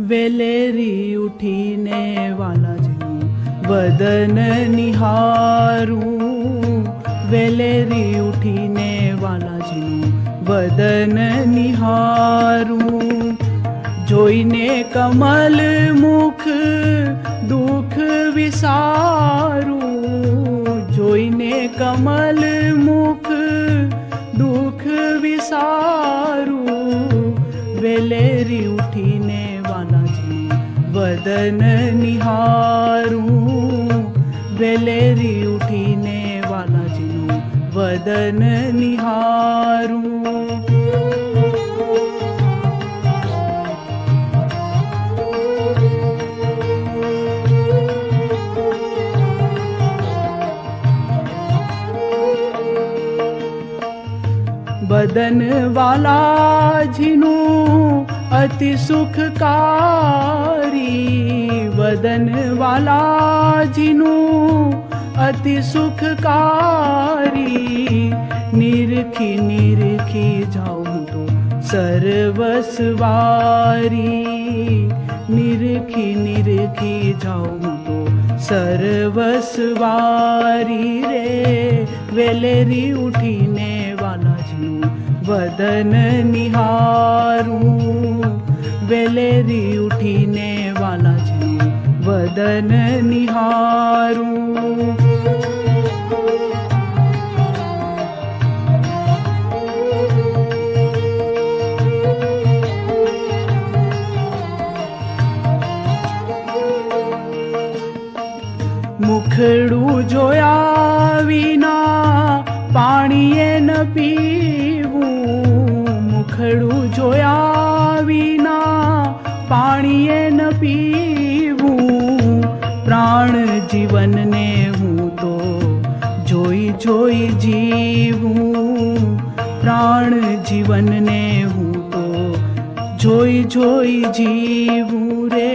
Valerie उठीने Balaji वदन निहारू। Valerie उठीने Balaji वदन निहारू। जोइने कमल मुख दुख विसारू। विसारु कमल मुख दुख विसार। लेरी वेलेरि उाजिनो वदन निलेरि उने बाला जि नो वदन नि बदन वाला झिनु अति सुखकारी बदन वाला झिनु अति सुखकारी निरखी निरखी जाऊं झो सर्वस्वारी निरखी निरखी जाऊं सर्वस्वारी रे वेलेरी उवाना च वदन निहारु। वेलेरी उने वाना वदन निहारु। મુખડું જોયા વિના પાણીએ ન પીવું મુખડું જોયા વિના પાણીએ ન પીવું પ્રાણ જીવનને હું તો જોઈ જોઈ જીવું પ્રાણ જીવનને હું તો જોઈ જોઈ જીવું રે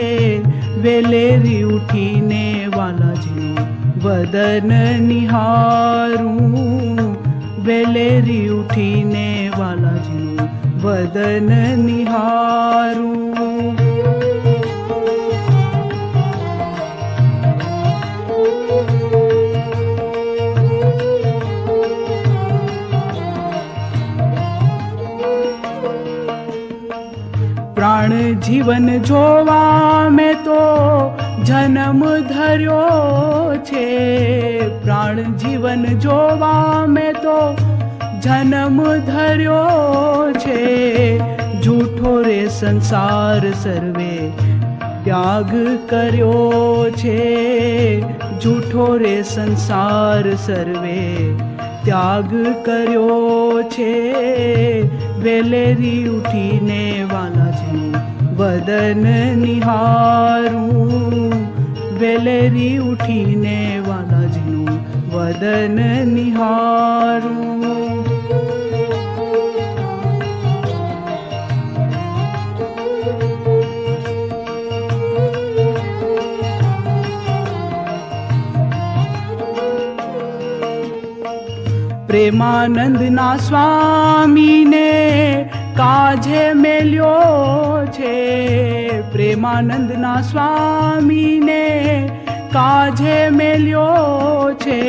વેલેરી ઉઠીને વાલાજીનું વદન નિહારું વેલેરી ઉઠીને વાલાજીનું વદન નિહારું પ્રાણ જીવન જોવા મેં તો જન્મ ધર્યો છે. પ્રાણ જીવન જોવા મેં તો જન્મ ધર્યો છે. જૂઠો રે સંસાર સર્વે ત્યાગ કર્યો છે. જૂઠો રે સંસાર સર્વે ત્યાગ કર્યો છે. વેલેરી ઉઠીને વાલાજીનું વદન નિહારું. વેલેરી ઉઠીને વાલાજીનું વદન નિહારું. પ્રેમાનંદના સ્વામીને કાજે મેલ્યો છે પ્રેમાનંદના સ્વામીને કાજે મેલ્યો છે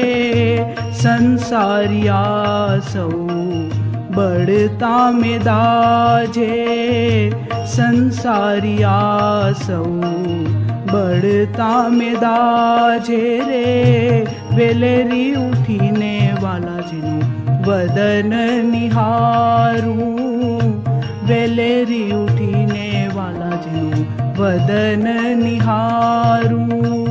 સંસારિયા સૌ બળતા મેદાજે સંસારિયા સૌ બળતા મેદાજે રે વેલેરી ઉઠીને वदन निहारू वेलेरी उठिने उ वदन निहारू।